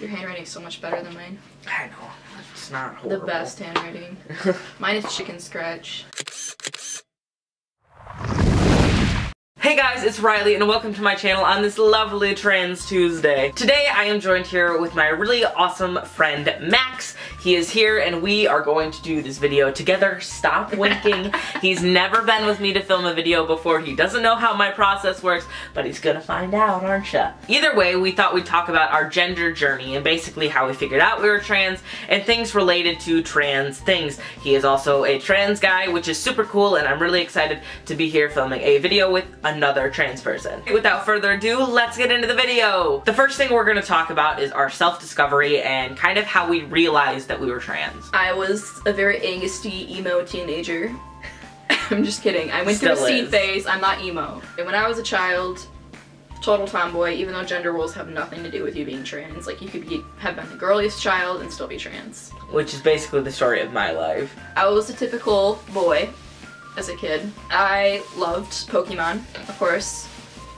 Your handwriting's so much better than mine. I know. It's not horrible. The best handwriting. mine is chicken scratch. Hey guys, it's Riley and welcome to my channel on this lovely Trans Tuesday. Today I am joined here with my really awesome friend Max. He is here and we are going to do this video together. Stop winking. he's never been with me to film a video before. He doesn't know how my process works, but he's gonna find out, aren't ya? Either way, we thought we'd talk about our gender journey and basically how we figured out we were trans and things related to trans things. He is also a trans guy, which is super cool and I'm really excited to be here filming a video with another trans person. Without further ado, let's get into the video. The first thing we're gonna talk about is our self-discovery and kind of how we realized that we were trans. I was a very angsty emo teenager. I'm just kidding. I went Still through a scene phase. I'm not emo. And when I was a child, total tomboy, even though gender roles have nothing to do with you being trans. Like you could be have been the girliest child and still be trans. Which is basically the story of my life. I was a typical boy as a kid. I loved Pokemon, of course.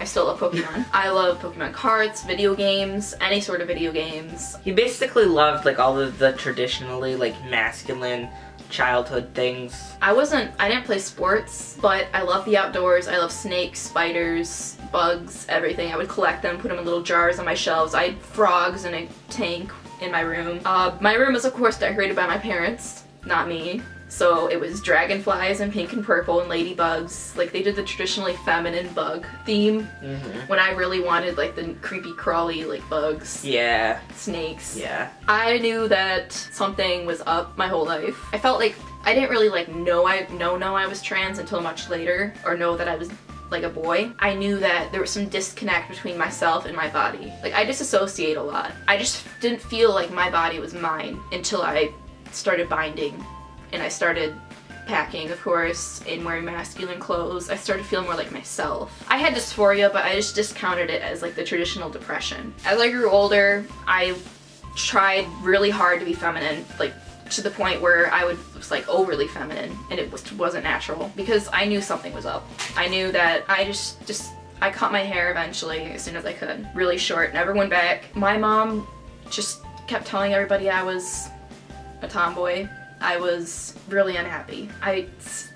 I still love Pokemon. I love Pokemon cards, video games, any sort of video games. He basically loved like all of the traditionally like masculine childhood things. I wasn't, I didn't play sports, but I love the outdoors. I love snakes, spiders, bugs, everything. I would collect them, put them in little jars on my shelves. I had frogs in a tank in my room. Uh, my room is of course decorated by my parents, not me. So it was dragonflies and pink and purple and ladybugs. Like they did the traditionally feminine bug theme Mm-hmm. when I really wanted like the creepy crawly like bugs, Yeah, snakes. yeah. I knew that something was up my whole life. I felt like I didn't really like know I know know I was trans until much later or know that I was like a boy. I knew that there was some disconnect between myself and my body. Like I disassociate a lot. I just didn't feel like my body was mine until I started binding and I started packing, of course, and wearing masculine clothes. I started feeling more like myself. I had dysphoria, but I just discounted it as like the traditional depression. As I grew older, I tried really hard to be feminine, like to the point where I would was like overly feminine and it was, wasn't natural because I knew something was up. I knew that I just just I cut my hair eventually as soon as I could. Really short, never went back. My mom just kept telling everybody I was a tomboy. I was really unhappy. I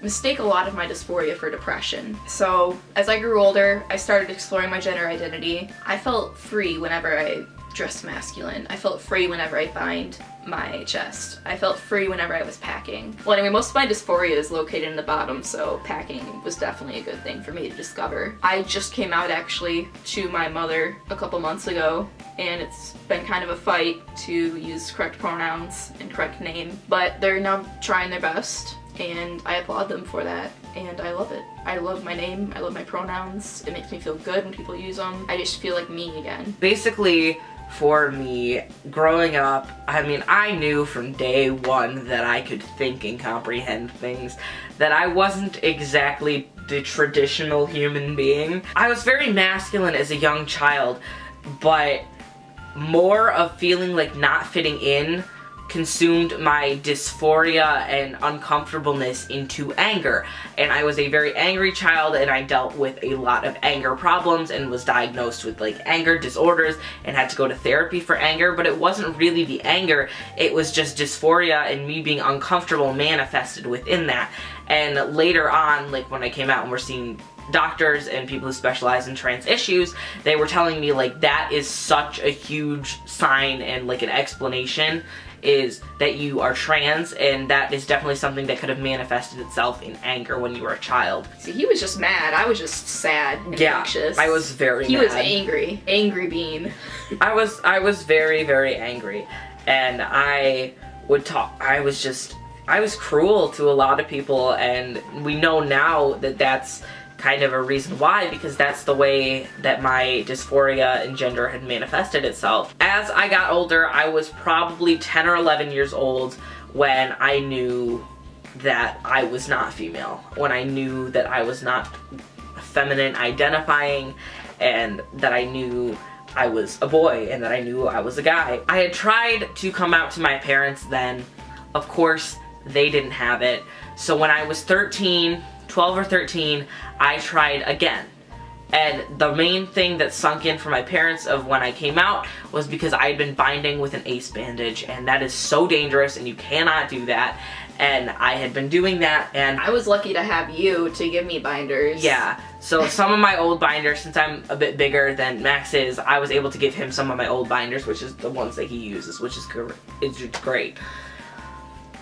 mistake a lot of my dysphoria for depression. So as I grew older, I started exploring my gender identity. I felt free whenever I dressed masculine. I felt free whenever I bind my chest. I felt free whenever I was packing. Well, anyway, most of my dysphoria is located in the bottom, so packing was definitely a good thing for me to discover. I just came out actually to my mother a couple months ago, and it's been kind of a fight to use correct pronouns and correct name, but they're now trying their best, and I applaud them for that, and I love it. I love my name, I love my pronouns, it makes me feel good when people use them. I just feel like me again. Basically, for me, growing up, I mean, I knew from day one that I could think and comprehend things, that I wasn't exactly the traditional human being. I was very masculine as a young child, but more of feeling like not fitting in consumed my dysphoria and uncomfortableness into anger. And I was a very angry child and I dealt with a lot of anger problems and was diagnosed with like anger disorders and had to go to therapy for anger, but it wasn't really the anger, it was just dysphoria and me being uncomfortable manifested within that. And later on, like when I came out and we're seeing doctors and people who specialize in trans issues, they were telling me like that is such a huge sign and like an explanation is that you are trans and that is definitely something that could have manifested itself in anger when you were a child. See, he was just mad. I was just sad and Yeah, anxious. I was very He mad. was angry. Angry bean. I was I was very very angry and I would talk I was just I was cruel to a lot of people and we know now that that's kind of a reason why because that's the way that my dysphoria and gender had manifested itself. As I got older, I was probably 10 or 11 years old when I knew that I was not female, when I knew that I was not feminine identifying and that I knew I was a boy and that I knew I was a guy. I had tried to come out to my parents then. Of course, they didn't have it. So when I was 13, 12 or 13, I tried again. And the main thing that sunk in for my parents of when I came out was because I had been binding with an ace bandage, and that is so dangerous, and you cannot do that. And I had been doing that, and I was lucky to have you to give me binders. yeah. So some of my old binders, since I'm a bit bigger than Max is, I was able to give him some of my old binders, which is the ones that he uses, which is great.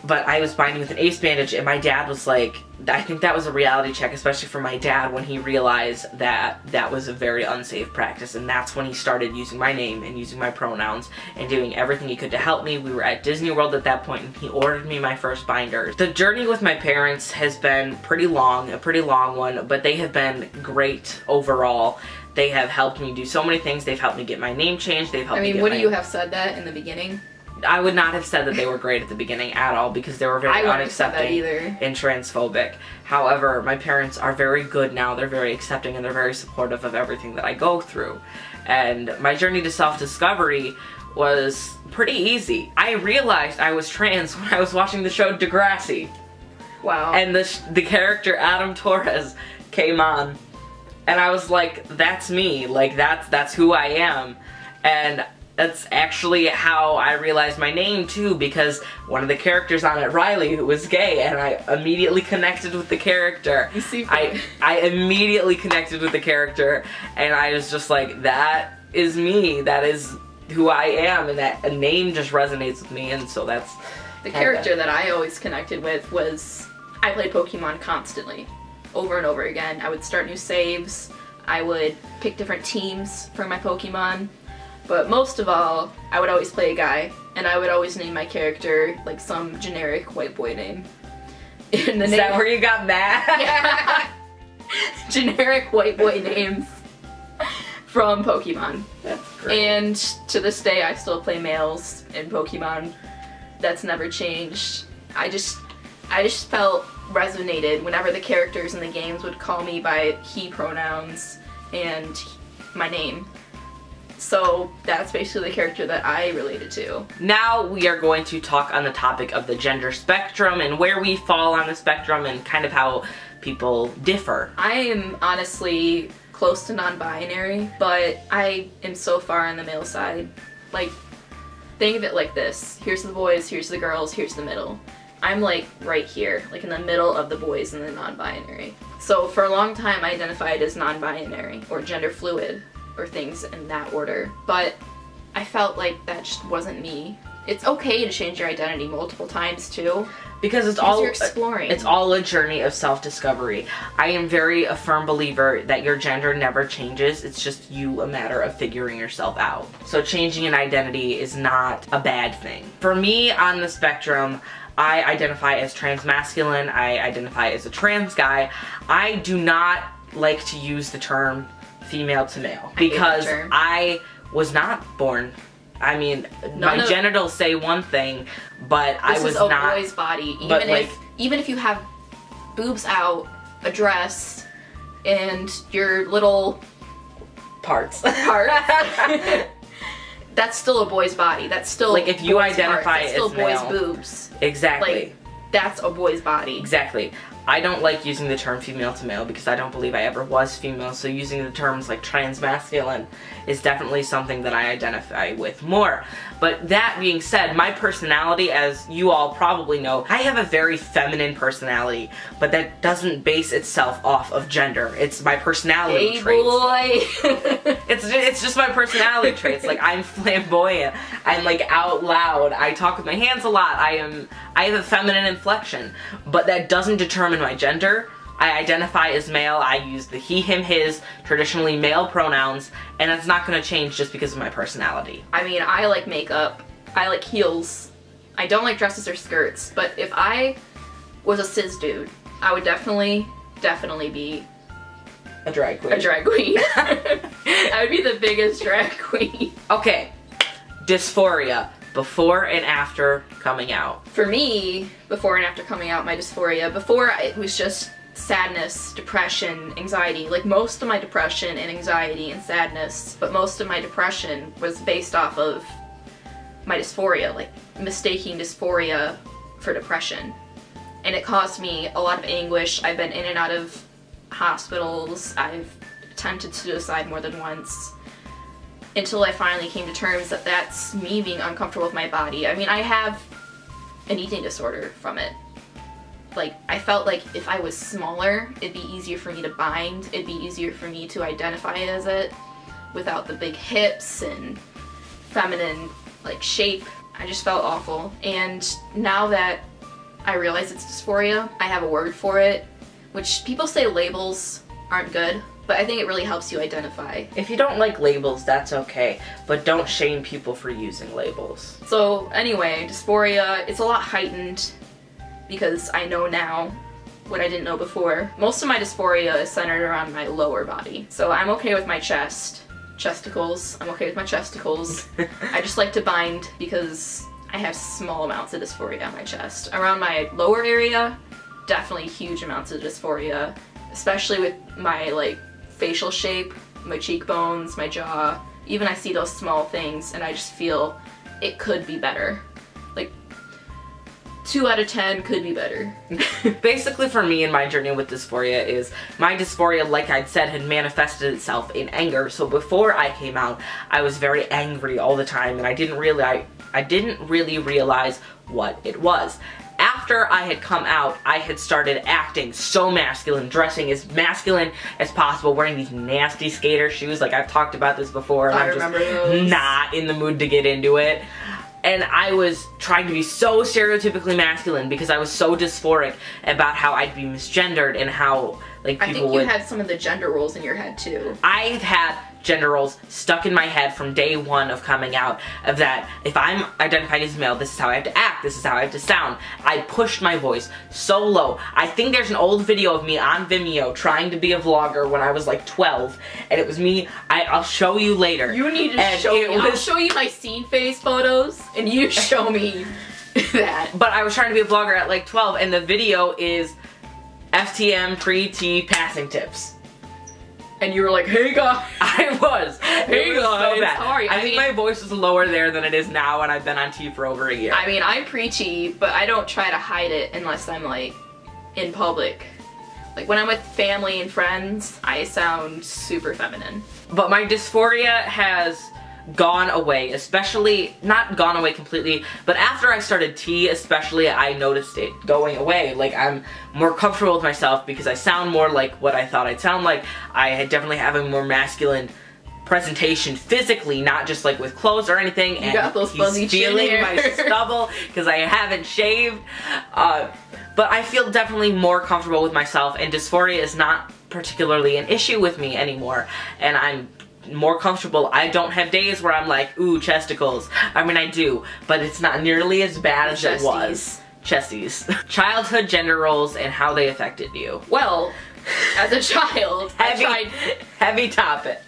But I was binding with an ace bandage, and my dad was like, I think that was a reality check, especially for my dad, when he realized that that was a very unsafe practice, and that's when he started using my name and using my pronouns and doing everything he could to help me. We were at Disney World at that point, and he ordered me my first binders. The journey with my parents has been pretty long, a pretty long one, but they have been great overall. They have helped me do so many things. They've helped me get my name changed. They've helped I me mean, would my- you have said that in the beginning? I would not have said that they were great at the beginning at all because they were very I wouldn't have said that unaccepting and transphobic. However, my parents are very good now. They're very accepting and they're very supportive of everything that I go through. And my journey to self-discovery was pretty easy. I realized I was trans when I was watching the show Degrassi Wow. and the sh- the character Adam Torres came on, and I was like, "That's me. Like that's that's who I am," and that's actually how I realized my name too, because one of the characters on it, Riley, who was gay, and I immediately connected with the character. You see, I I immediately connected with the character, and I was just like, "That is me. That is." Who I am, and that a name just resonates with me, and so that's The character that I always connected with was I played Pokemon constantly, over and over again. I would start new saves, I would pick different teams for my Pokemon, but most of all, I would always play a guy, and I would always name my character like some generic white boy name. And the Is name that where you got mad? generic white boy names from Pokemon. That's great. And to this day, I still play males in Pokemon. That's never changed. I just, I just felt resonated whenever the characters in the games would call me by he pronouns and my name. So that's basically the character that I related to. Now we are going to talk on the topic of the gender spectrum and where we fall on the spectrum and kind of how people differ. I am honestly close to non-binary, but I am so far on the male side. Like, think of it like this. Here's the boys, here's the girls, here's the middle. I'm like right here, like in the middle of the boys and the non-binary. So for a long time I identified as non-binary or gender fluid or things in that order. But I felt like that just wasn't me. It's okay to change your identity multiple times too. Because it's Because all you're exploring. It's all a journey of self-discovery. I am very a firm believer that your gender never changes. It's just you a matter of figuring yourself out. So changing an identity is not a bad thing. For me on the spectrum, I identify as transmasculine. I identify as a trans guy. I do not like to use the term female to male because term. I was not born I mean, None my of- genitals say one thing, but I was not. This is a boy's body. Even if like- even if you have boobs out, a dress, and your little parts. part, that's still a boy's body. That's still Like, if you identify parts. That's still as boys' boobs. exactly. Like that's a boy's body. Exactly. I don't like using the term female to male because I don't believe I ever was female, so using the terms like transmasculine is definitely something that I identify with more. But that being said, my personality, as you all probably know, I have a very feminine personality, but that doesn't base itself off of gender. It's my personality Hey traits. boy. It's it's just my personality traits. Like I'm flamboyant. I'm like out loud. I talk with my hands a lot. I am I have a feminine inflection, but that doesn't determine my gender. I identify as male. I use the he, him, his, traditionally male pronouns, and it's not going to change just because of my personality. I mean, I like makeup. I like heels. I don't like dresses or skirts. But if I was a cis dude, I would definitely, definitely be A drag queen. a drag queen. I would be the biggest drag queen. Okay. Dysphoria before and after coming out. For me, before and after coming out, my dysphoria, before it was just sadness, depression, anxiety. Like most of my depression and anxiety and sadness, but most of my depression was based off of my dysphoria, like mistaking dysphoria for depression. And it caused me a lot of anguish. I've been in and out of hospitals. I've attempted suicide more than once until I finally came to terms that that's me being uncomfortable with my body. I mean, I have an eating disorder from it. Like, I felt like if I was smaller, it'd be easier for me to bind, it'd be easier for me to identify as it without the big hips and feminine, like, shape. I just felt awful. And now that I realize it's dysphoria, I have a word for it, which people say labels aren't good, but I think it really helps you identify. If you don't like labels, that's okay, but don't shame people for using labels. So anyway, dysphoria, it's a lot heightened because I know now what I didn't know before. Most of my dysphoria is centered around my lower body. So I'm okay with my chest, chesticles. I'm okay with my chesticles. I just like to bind because I have small amounts of dysphoria on my chest. Around my lower area, definitely huge amounts of dysphoria, especially with my like facial shape, my cheekbones, my jaw. Even I see those small things and I just feel it could be better. Like, 2 out of 10 could be better. Basically for me and my journey with dysphoria is my dysphoria, like I'd said, had manifested itself in anger. So before I came out, I was very angry all the time and I didn't really, I, I didn't really realize what it was after I had come out, I had started acting so masculine, dressing as masculine as possible, wearing these nasty skater shoes. Like I've talked about this before, and I am just those. not in the mood to get into it. And I was trying to be so stereotypically masculine because I was so dysphoric about how I'd be misgendered and how like people I think you would. had some of the gender roles in your head too. I've had gender roles stuck in my head from day one of coming out of that if I'm identified as male, this is how I have to act, this is how I have to sound. I pushed my voice so low. I think there's an old video of me on Vimeo trying to be a vlogger when I was like 12, and it was me, I, will show you later. You need to and show me, was, I'll show you my scene face photos, and you show me that. But I was trying to be a vlogger at like 12, and the video is FTM pre-T passing tips and you were like, "Hey guys," I was. Hey was guys, so are you? I, I think mean, my voice is lower there than it is now, and I've been on T for over a year. I mean, I'm preachy, but I don't try to hide it unless I'm like in public. Like when I'm with family and friends, I sound super feminine. But my dysphoria has gone away, especially, not gone away completely, but after I started T, especially, I noticed it going away. Like, I'm more comfortable with myself because I sound more like what I thought I'd sound like. I definitely have a more masculine presentation physically, not just like with clothes or anything. You and got those fuzzy feeling my stubble because I haven't shaved. Uh, but I feel definitely more comfortable with myself and dysphoria is not particularly an issue with me anymore. And I'm more comfortable. I don't have days where I'm like, ooh, chesticles. I mean, I do, but it's not nearly as bad as Chesties. it was. Chesties. Childhood gender roles and how they affected you. Well, as a child, heavy, I tried... Heavy topic.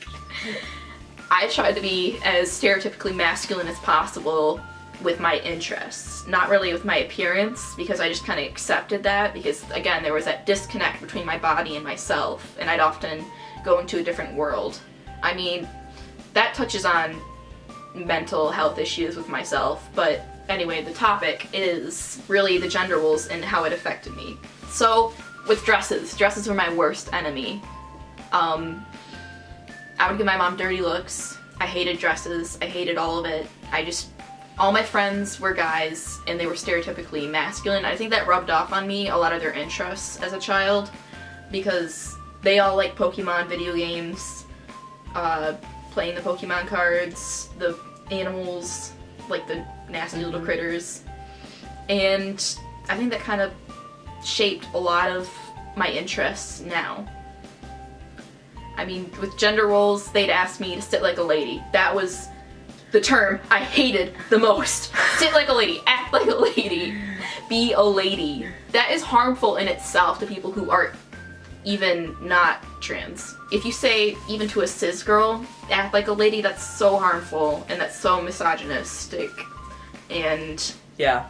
I tried to be as stereotypically masculine as possible with my interests, not really with my appearance, because I just kind of accepted that, because again, there was that disconnect between my body and myself, and I'd often go into a different world. I mean, that touches on mental health issues with myself, but anyway, the topic is really the gender roles and how it affected me. So, with dresses, dresses were my worst enemy. Um, I would give my mom dirty looks. I hated dresses. I hated all of it. I just, all my friends were guys and they were stereotypically masculine. I think that rubbed off on me a lot of their interests as a child because they all like Pokemon video games uh, playing the Pokemon cards, the animals, like the nasty little mm-hmm. critters. And I think that kind of shaped a lot of my interests now. I mean, with gender roles, they'd ask me to sit like a lady. That was the term I hated the most. sit like a lady, act like a lady, be a lady. That is harmful in itself to people who are even not trans. If you say even to a cis girl, act like a lady, that's so harmful and that's so misogynistic. And yeah,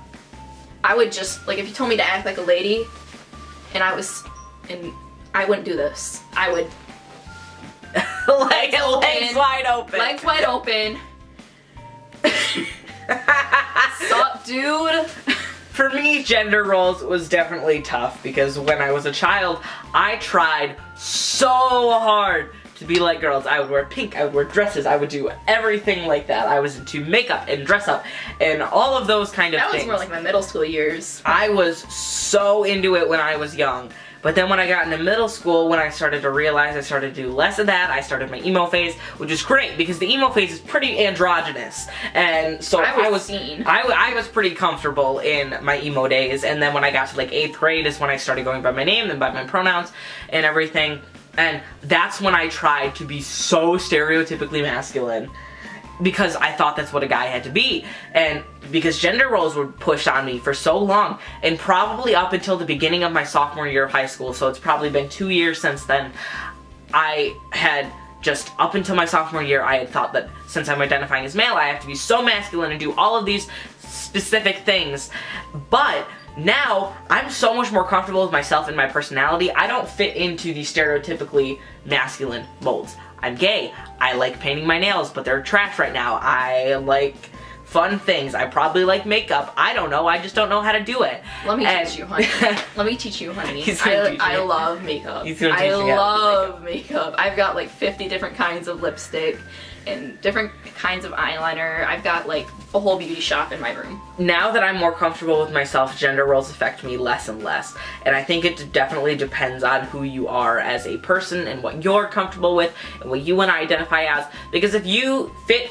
I would just like if you told me to act like a lady, and I was, and I wouldn't do this. I would legs, legs wide open, legs wide open. Sup, dude? For me, gender roles was definitely tough because when I was a child, I tried so hard to be like girls. I would wear pink, I would wear dresses, I would do everything like that. I was into makeup and dress up and all of those kind of things. That was more like my middle school years. I was so into it when I was young. But then when I got into middle school, when I started to realize I started to do less of that, I started my emo phase, which is great because the emo phase is pretty androgynous. And so I was I was scene. I, I was pretty comfortable in my emo days. And then when I got to like eighth grade is when I started going by my name and by my pronouns and everything. And that's when I tried to be so stereotypically masculine because I thought that's what a guy had to be. And because gender roles were pushed on me for so long, and probably up until the beginning of my sophomore year of high school, so it's probably been two years since then, I had just up until my sophomore year, I had thought that since I'm identifying as male, I have to be so masculine and do all of these specific things. But now I'm so much more comfortable with myself and my personality. I don't fit into the stereotypically masculine molds. I'm gay. I like painting my nails, but they're trash right now. I like fun things. I probably like makeup. I don't know. I just don't know how to do it. Let me And- teach you, honey. Let me teach you, honey. He's gonna I, teach I you. love makeup. He's gonna I teach you how to do love makeup. I've got like 50 different kinds of lipstick and different kinds of eyeliner. I've got like a whole beauty shop in my room. now that I'm more comfortable with myself, gender roles affect me less and less. And I think it definitely depends on who you are as a person and what you're comfortable with and what you want to identify as. Because if you fit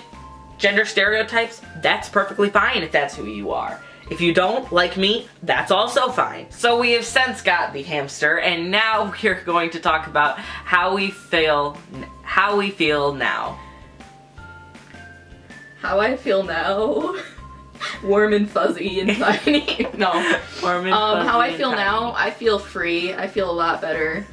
gender stereotypes, that's perfectly fine if that's who you are. If you don't, like me, that's also fine. So we have since got the hamster, and now we're going to talk about how we feel, how we feel now. How I feel now. Warm and fuzzy and tiny. no. Warm and Um, how I feel now, I feel free. I feel a lot better.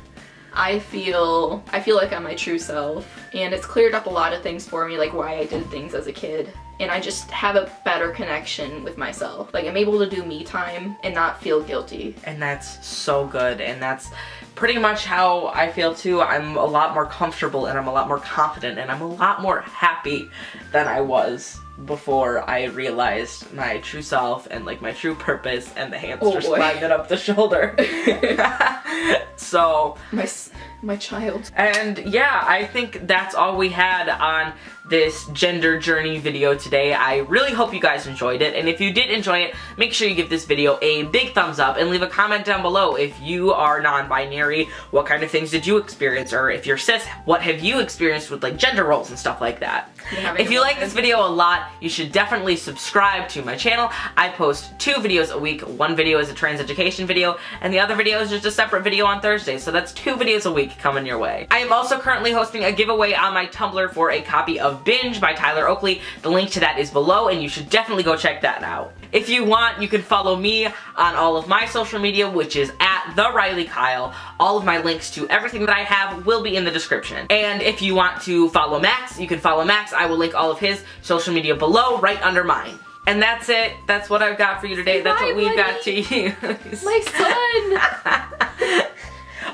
I feel I feel like I'm my true self, and it's cleared up a lot of things for me, like why I did things as a kid. And I just have a better connection with myself. Like I'm able to do me time and not feel guilty. and that's so good and that's pretty much how I feel too. I'm a lot more comfortable and I'm a lot more confident and I'm a lot more happy than I was before I realized my true self and like my true purpose and the hamsters oh, boy. climbing up the shoulder. so, My my child. and yeah, I think that's all we had on this gender journey video today. I really hope you guys enjoyed it. And if you did enjoy it, make sure you give this video a big thumbs up and leave a comment down below if you are non-binary, what kind of things did you experience? Or if you're cis, what have you experienced with like gender roles and stuff like that? If you like this video a lot, you should definitely subscribe to my channel. I post two videos a week. One video is a trans education video, and the other video is just a separate video on Thursday. So that's two videos a week coming your way. I am also currently hosting a giveaway on my Tumblr for a copy of Binge by Tyler Oakley. The link to that is below, and you should definitely go check that out. If you want, you can follow me on all of my social media, which is at the Riley Kyle. All of my links to everything that I have will be in the description. And if you want to follow Max, you can follow Max. I will link all of his social media below, right under mine. And that's it. That's what I've got for you today. That's what we've got to you. My son.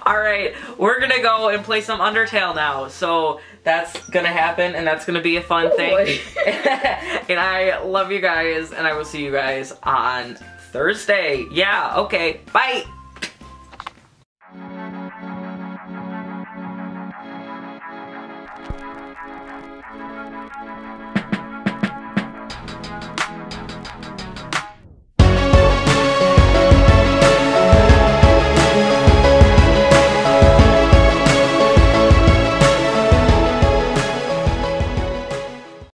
Alright, we're gonna go and play some Undertale now. So that's gonna happen and that's gonna be a fun Oh, thing. and I love you guys and I will see you guys on Thursday. Yeah, okay. Bye.